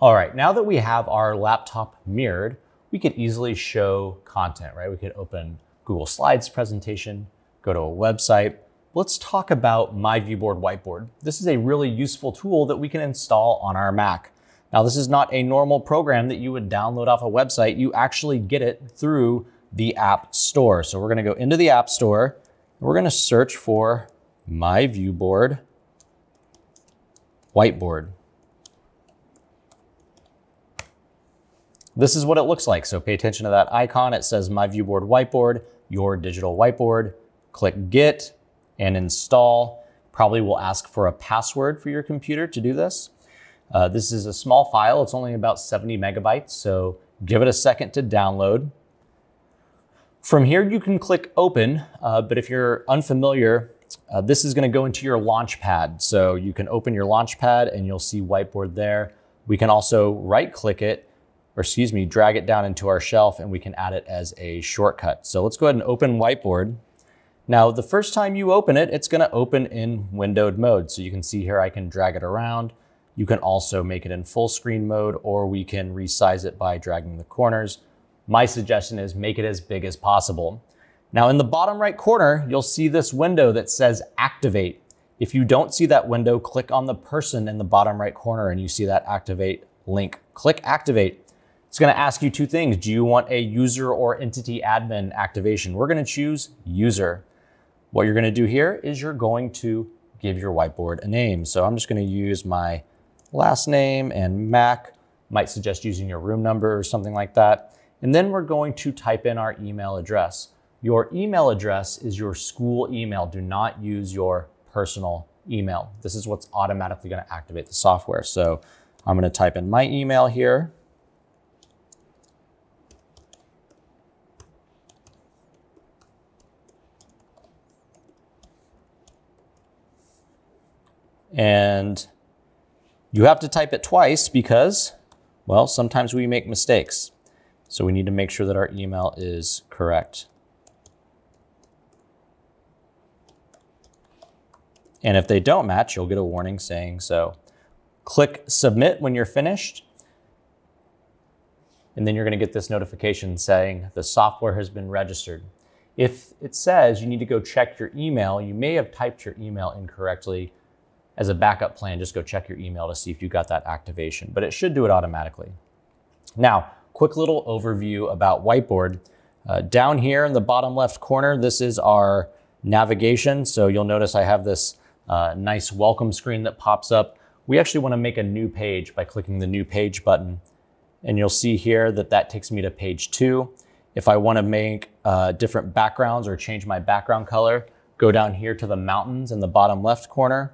All right, now that we have our laptop mirrored, we could easily show content, right? We could open Google Slides presentation, go to a website. Let's talk about myViewBoard Whiteboard. This is a really useful tool that we can install on our Mac. Now, this is not a normal program that you would download off a website. You actually get it through the App Store. So we're gonna go into the App Store, and we're gonna search for myViewBoard Whiteboard. This is what it looks like. So pay attention to that icon. It says myViewBoard Whiteboard, your digital whiteboard. Click Get and install. Probably will ask for a password for your computer to do this. Uh, this is a small file. It's only about 70 megabytes, so give it a second to download. From here, you can click Open, uh, but if you're unfamiliar, uh, this is gonna go into your Launchpad. So you can open your Launchpad and you'll see Whiteboard there. We can also right-click it or excuse me, drag it down into our shelf and we can add it as a shortcut. So let's go ahead and open Whiteboard. Now, the first time you open it, it's gonna open in windowed mode. So you can see here, I can drag it around. You can also make it in full screen mode, or we can resize it by dragging the corners. My suggestion is make it as big as possible. Now in the bottom right corner, you'll see this window that says activate. If you don't see that window, click on the person in the bottom right corner and you see that activate link. Click activate. It's gonna ask you two things. Do you want a user or entity admin activation? We're gonna choose user. What you're gonna do here is you're going to give your whiteboard a name. So I'm just gonna use my last name and Mac, might suggest using your room number or something like that. And then we're going to type in our email address. Your email address is your school email. Do not use your personal email. This is what's automatically gonna activate the software. So I'm gonna type in my email here. And you have to type it twice because, well, sometimes we make mistakes. So we need to make sure that our email is correct. And if they don't match, you'll get a warning saying so. Click submit when you're finished. And then you're gonna get this notification saying the software has been registered. If it says you need to go check your email, you may have typed your email incorrectly as a backup plan, just go check your email to see if you got that activation, but it should do it automatically. Now, quick little overview about Whiteboard. Uh, down here in the bottom left corner, this is our navigation. So you'll notice I have this uh, nice welcome screen that pops up. We actually wanna make a new page by clicking the new page button. And you'll see here that that takes me to page two. If I wanna make uh, different backgrounds or change my background color, go down here to the mountains in the bottom left corner.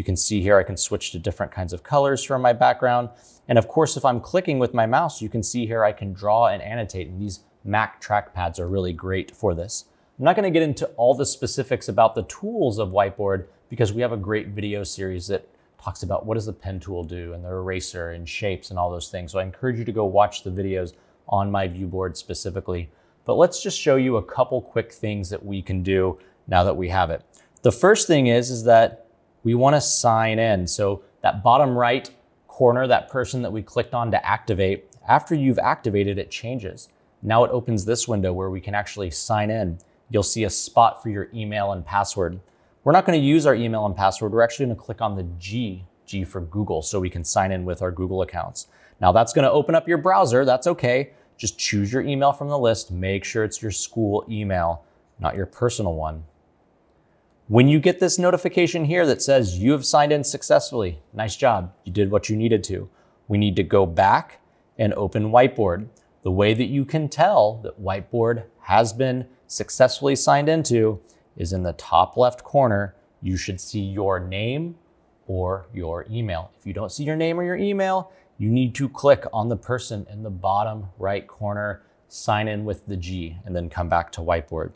You can see here I can switch to different kinds of colors from my background. And of course, if I'm clicking with my mouse, you can see here I can draw and annotate. And these Mac trackpads are really great for this. I'm not gonna get into all the specifics about the tools of Whiteboard because we have a great video series that talks about what does the pen tool do and the eraser and shapes and all those things. So I encourage you to go watch the videos on myViewBoard specifically. But let's just show you a couple quick things that we can do now that we have it. The first thing is, is that we want to sign in. So that bottom right corner, that person that we clicked on to activate, after you've activated, it changes. Now it opens this window where we can actually sign in. You'll see a spot for your email and password. We're not going to use our email and password. We're actually going to click on the G, G for Google, so we can sign in with our Google accounts. Now that's going to open up your browser. That's okay. Just choose your email from the list. Make sure it's your school email, not your personal one. When you get this notification here that says you have signed in successfully, nice job, you did what you needed to. We need to go back and open Whiteboard. The way that you can tell that Whiteboard has been successfully signed into is in the top left corner. You should see your name or your email. If you don't see your name or your email, you need to click on the person in the bottom right corner, sign in with the G, and then come back to Whiteboard.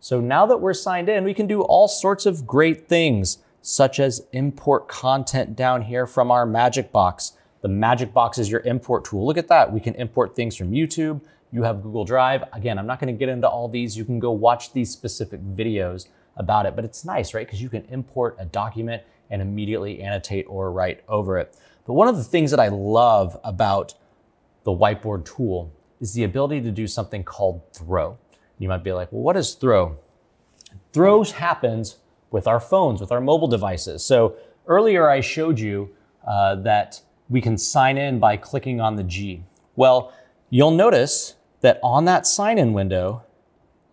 So now that we're signed in, we can do all sorts of great things, such as import content down here from our Magic Box. The Magic Box is your import tool. Look at that. We can import things from YouTube. You have Google Drive. Again, I'm not gonna get into all these. You can go watch these specific videos about it, but it's nice, right? Because you can import a document and immediately annotate or write over it. But one of the things that I love about the whiteboard tool is the ability to do something called throw. You might be like, well, what is throw? Throws happens with our phones, with our mobile devices. So earlier I showed you uh, that we can sign in by clicking on the G. Well, you'll notice that on that sign in window,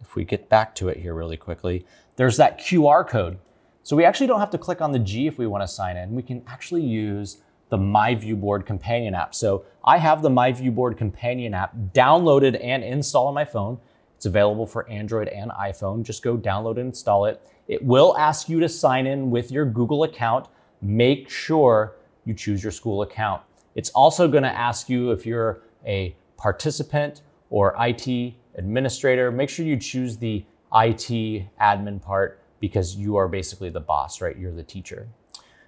if we get back to it here really quickly, there's that QR code. So we actually don't have to click on the G if we want to sign in. We can actually use the myViewBoard companion app. So I have the myViewBoard companion app downloaded and installed on my phone. It's available for Android and iPhone. Just go download and install it. It will ask you to sign in with your Google account. Make sure you choose your school account. It's also going to ask you if you're a participant or IT administrator. Make sure you choose the IT admin part because you are basically the boss, right? You're the teacher.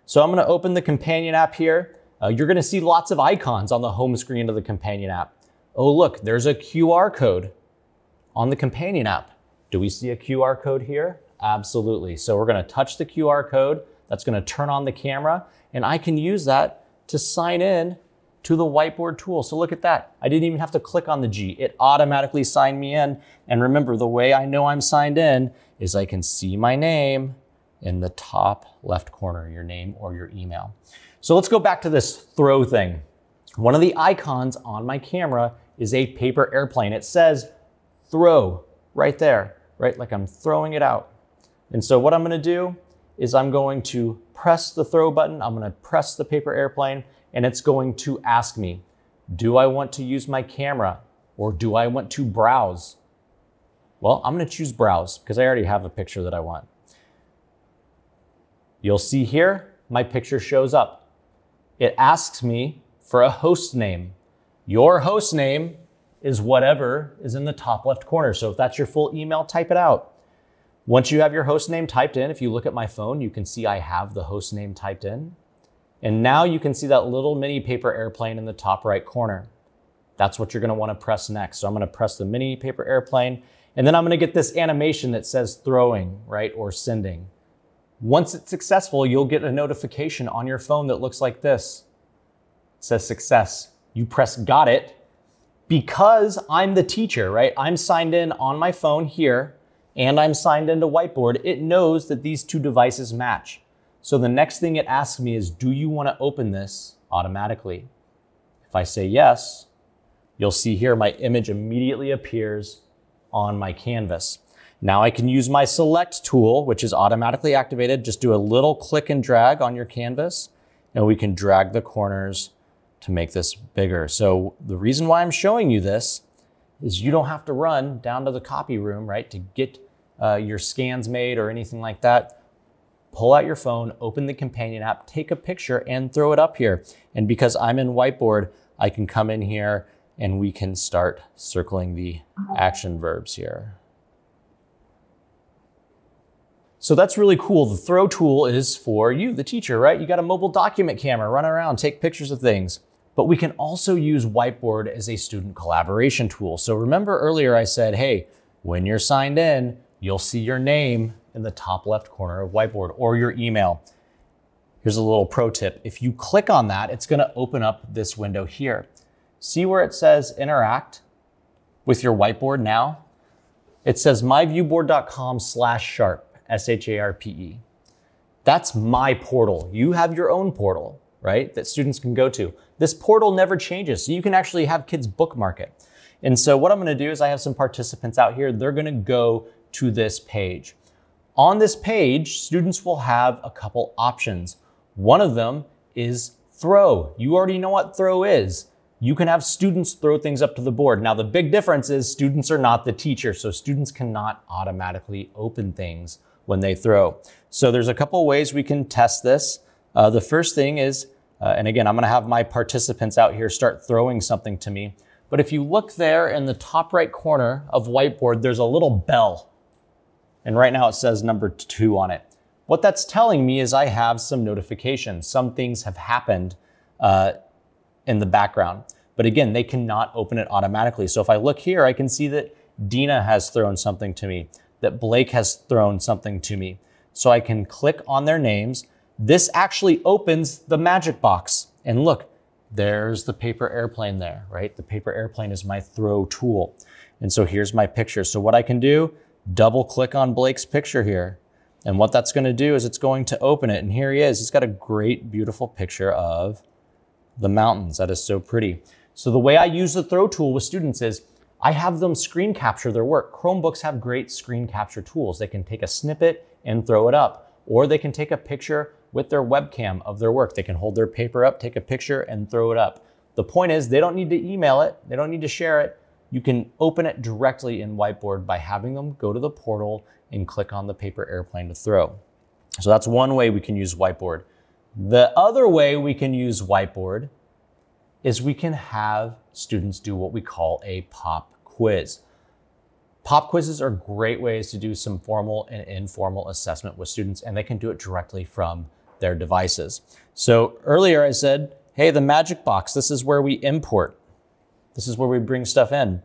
So I'm going to open the companion app here. Uh, you're going to see lots of icons on the home screen of the companion app. Oh, look, there's a QR code on the companion app. Do we see a QR code here? Absolutely. So we're going to touch the QR code. That's going to turn on the camera, and I can use that to sign in to the whiteboard tool. So look at that. I didn't even have to click on the G. It automatically signed me in. And remember, the way I know I'm signed in is I can see my name in the top left corner, your name or your email. So let's go back to this throw thing. One of the icons on my camera is a paper airplane. It says throw right there, right? Like I'm throwing it out. And so what I'm gonna do is I'm going to press the throw button. I'm gonna press the paper airplane and it's going to ask me, do I want to use my camera or do I want to browse? Well, I'm gonna choose browse because I already have a picture that I want. You'll see here, my picture shows up. It asks me for a host name. Your host name is whatever is in the top left corner. So if that's your full email, type it out. Once you have your host name typed in, if you look at my phone, you can see I have the host name typed in. And now you can see that little mini paper airplane in the top right corner. That's what you're gonna wanna press next. So I'm gonna press the mini paper airplane, and then I'm gonna get this animation that says throwing, right, or sending. Once it's successful, you'll get a notification on your phone that looks like this. It says success. You press got it because I'm the teacher, right? I'm signed in on my phone here and I'm signed into Whiteboard. It knows that these two devices match. So the next thing it asks me is, do you want to open this automatically? If I say yes, you'll see here my image immediately appears on my canvas. Now I can use my select tool, which is automatically activated. Just do a little click and drag on your canvas and we can drag the corners to make this bigger. So the reason why I'm showing you this is you don't have to run down to the copy room, right, to get uh, your scans made or anything like that. Pull out your phone, open the companion app, take a picture and throw it up here. And because I'm in whiteboard, I can come in here and we can start circling the action verbs here. So that's really cool. The throw tool is for you, the teacher, right? You got a mobile document camera, run around, take pictures of things. But we can also use Whiteboard as a student collaboration tool. So remember earlier I said, hey, when you're signed in, you'll see your name in the top left corner of Whiteboard or your email. Here's a little pro tip. If you click on that, it's gonna open up this window here. See where it says interact with your whiteboard now? It says myviewboard.com slash sharp. S H A R P E. That's my portal. You have your own portal, right? That students can go to. This portal never changes. So you can actually have kids bookmark it. And so what I'm going to do is I have some participants out here. They're going to go to this page. On this page, students will have a couple options. One of them is throw. You already know what throw is you can have students throw things up to the board. Now, the big difference is students are not the teacher, so students cannot automatically open things when they throw. So there's a couple ways we can test this. Uh, the first thing is, uh, and again, I'm gonna have my participants out here start throwing something to me. But if you look there in the top right corner of whiteboard, there's a little bell. And right now it says number two on it. What that's telling me is I have some notifications. Some things have happened uh, in the background. But again, they cannot open it automatically. So if I look here, I can see that Dina has thrown something to me that Blake has thrown something to me. So I can click on their names. This actually opens the magic box And look, there's the paper airplane there, right? The paper airplane is my throw tool. And so here's my picture. So what I can do, double click on Blake's picture here. And what that's gonna do is it's going to open it. And here he is. He's got a great, beautiful picture of the mountains. That is so pretty. So the way I use the throw tool with students is I have them screen capture their work. Chromebooks have great screen capture tools. They can take a snippet and throw it up, or they can take a picture with their webcam of their work. They can hold their paper up, take a picture, and throw it up. The point is, they don't need to email it, they don't need to share it. You can open it directly in Whiteboard by having them go to the portal and click on the paper airplane to throw. So that's one way we can use Whiteboard. The other way we can use Whiteboard is we can have students do what we call a pop quiz. Pop quizzes are great ways to do some formal and informal assessment with students, and they can do it directly from their devices. So earlier I said, hey, the magic box, this is where we import. This is where we bring stuff in.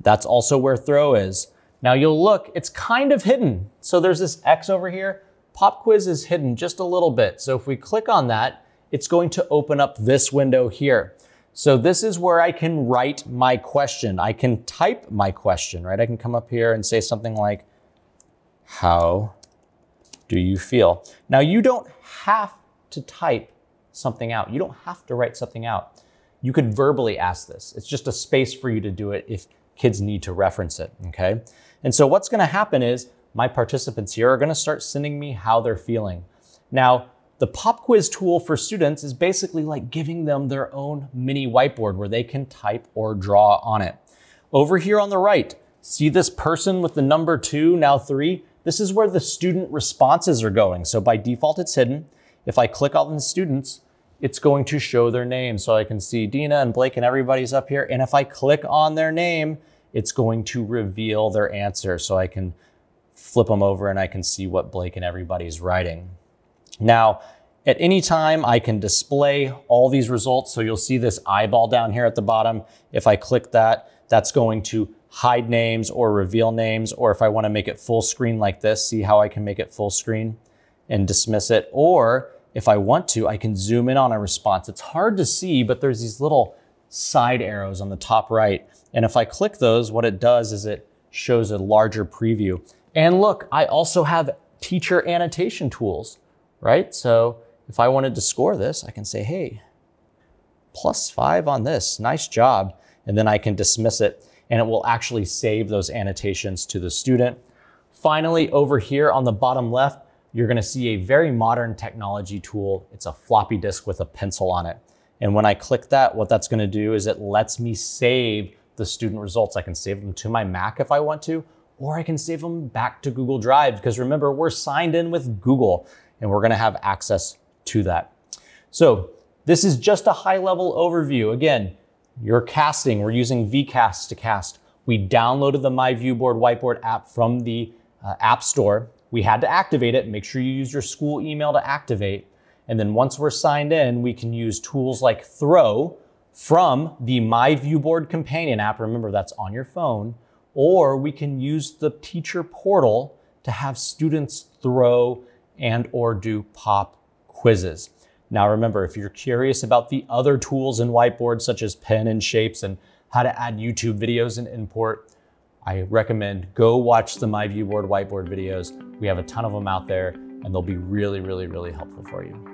That's also where throw is. Now you'll look, it's kind of hidden. So there's this X over here. Pop quiz is hidden just a little bit. So if we click on that, it's going to open up this window here. So this is where I can write my question. I can type my question, right? I can come up here and say something like, how do you feel? Now you don't have to type something out. You don't have to write something out. You could verbally ask this. It's just a space for you to do it if kids need to reference it, okay? And so what's gonna happen is my participants here are gonna start sending me how they're feeling. Now, the pop quiz tool for students is basically like giving them their own mini whiteboard where they can type or draw on it. Over here on the right, see this person with the number two, now three? This is where the student responses are going. So by default, it's hidden. If I click on the students, it's going to show their name. So I can see Dina and Blake and everybody's up here. And if I click on their name, it's going to reveal their answer. So I can flip them over and I can see what Blake and everybody's writing. Now, at any time, I can display all these results. So you'll see this eyeball down here at the bottom. If I click that, that's going to hide names or reveal names. Or if I wanna make it full screen like this, see how I can make it full screen and dismiss it. Or if I want to, I can zoom in on a response. It's hard to see, but there's these little side arrows on the top right. And if I click those, what it does is it shows a larger preview. And look, I also have teacher annotation tools right? So if I wanted to score this, I can say, hey, plus five on this, nice job. And then I can dismiss it and it will actually save those annotations to the student. Finally, over here on the bottom left, you're gonna see a very modern technology tool. It's a floppy disk with a pencil on it. And when I click that, what that's gonna do is it lets me save the student results. I can save them to my Mac if I want to, or I can save them back to Google Drive because remember, we're signed in with Google and we're gonna have access to that. So this is just a high level overview. Again, you're casting, we're using VCast to cast. We downloaded the myViewBoard Whiteboard app from the uh, App Store. We had to activate it. Make sure you use your school email to activate. And then once we're signed in, we can use tools like Throw from the myViewBoard companion app. Remember, that's on your phone. Or we can use the teacher portal to have students throw and or do pop quizzes. Now remember, if you're curious about the other tools in Whiteboard, such as pen and shapes and how to add YouTube videos and import, I recommend go watch the myViewBoard Whiteboard videos. We have a ton of them out there and they'll be really, really, really helpful for you.